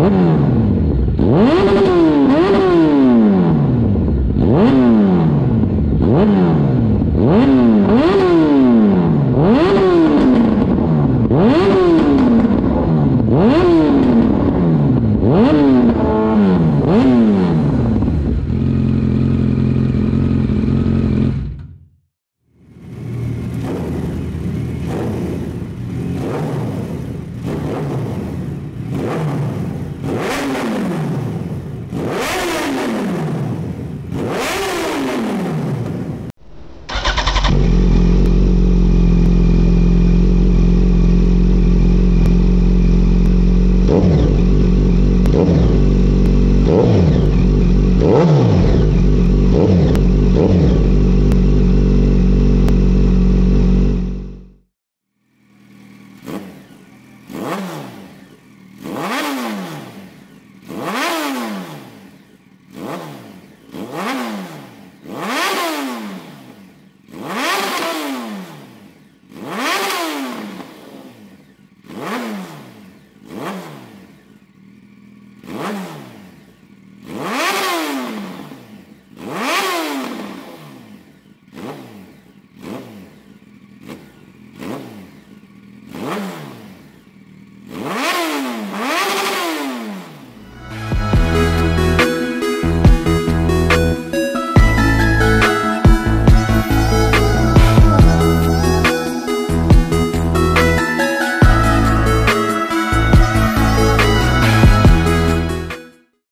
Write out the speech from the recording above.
Mm-hmm.